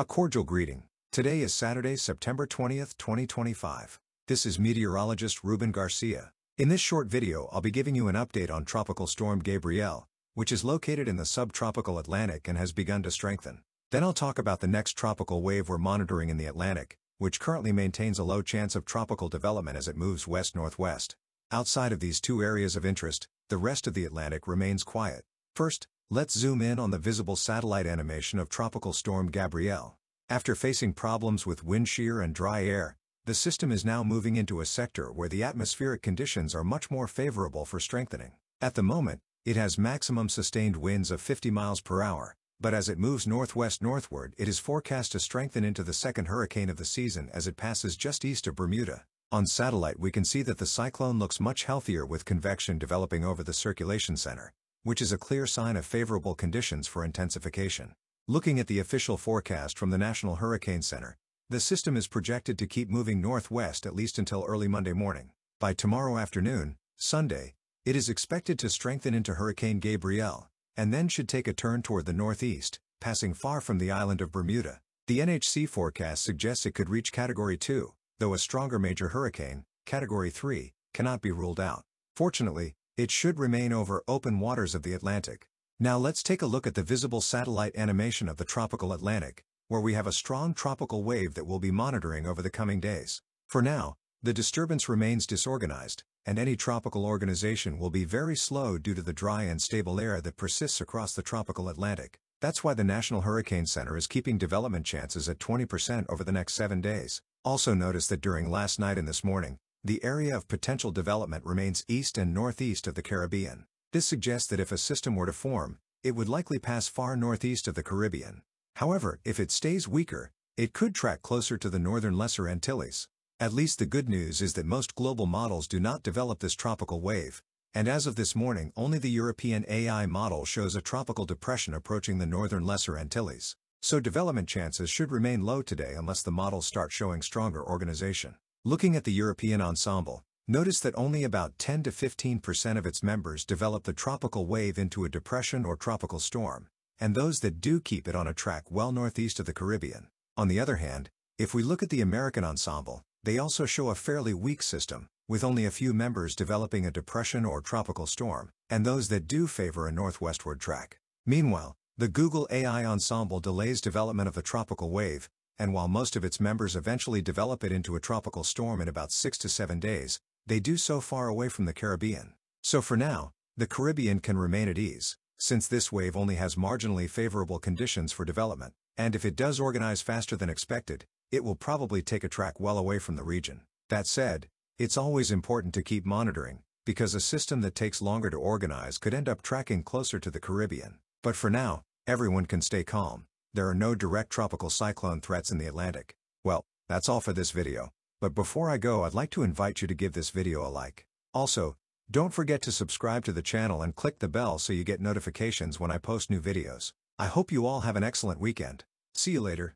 A cordial greeting. Today is Saturday, September 20th, 2025. This is meteorologist Ruben Garcia. In this short video I'll be giving you an update on Tropical Storm Gabrielle, which is located in the subtropical Atlantic and has begun to strengthen. Then I'll talk about the next tropical wave we're monitoring in the Atlantic, which currently maintains a low chance of tropical development as it moves west-northwest. Outside of these two areas of interest, the rest of the Atlantic remains quiet. First, let's zoom in on the visible satellite animation of Tropical Storm Gabrielle. After facing problems with wind shear and dry air, the system is now moving into a sector where the atmospheric conditions are much more favorable for strengthening. At the moment, it has maximum sustained winds of 50 miles per hour, but as it moves northwest-northward it is forecast to strengthen into the second hurricane of the season as it passes just east of Bermuda. On satellite we can see that the cyclone looks much healthier with convection developing over the circulation center, which is a clear sign of favorable conditions for intensification. Looking at the official forecast from the National Hurricane Center, the system is projected to keep moving northwest at least until early Monday morning. By tomorrow afternoon, Sunday, it is expected to strengthen into Hurricane Gabrielle, and then should take a turn toward the northeast, passing far from the island of Bermuda. The NHC forecast suggests it could reach Category 2, though a stronger major hurricane, Category 3, cannot be ruled out. Fortunately, it should remain over open waters of the Atlantic. Now let's take a look at the visible satellite animation of the tropical Atlantic, where we have a strong tropical wave that we'll be monitoring over the coming days. For now, the disturbance remains disorganized, and any tropical organization will be very slow due to the dry and stable air that persists across the tropical Atlantic. That's why the National Hurricane Center is keeping development chances at 20% over the next seven days. Also notice that during last night and this morning, the area of potential development remains east and northeast of the Caribbean. This suggests that if a system were to form, it would likely pass far northeast of the Caribbean. However, if it stays weaker, it could track closer to the northern Lesser Antilles. At least the good news is that most global models do not develop this tropical wave, and as of this morning only the European AI model shows a tropical depression approaching the northern Lesser Antilles. So development chances should remain low today unless the models start showing stronger organization. Looking at the European ensemble, notice that only about 10 to 15% of its members develop the tropical wave into a depression or tropical storm, and those that do keep it on a track well northeast of the Caribbean. On the other hand, if we look at the American ensemble, they also show a fairly weak system, with only a few members developing a depression or tropical storm, and those that do favor a northwestward track. Meanwhile, the Google AI Ensemble delays development of the tropical wave, and while most of its members eventually develop it into a tropical storm in about 6 to 7 days, they do so far away from the Caribbean. So for now, the Caribbean can remain at ease, since this wave only has marginally favorable conditions for development, and if it does organize faster than expected, it will probably take a track well away from the region. That said, it's always important to keep monitoring, because a system that takes longer to organize could end up tracking closer to the Caribbean. But for now, everyone can stay calm. There are no direct tropical cyclone threats in the Atlantic. Well, that's all for this video. But before I go I'd like to invite you to give this video a like. Also, don't forget to subscribe to the channel and click the bell so you get notifications when I post new videos. I hope you all have an excellent weekend. See you later.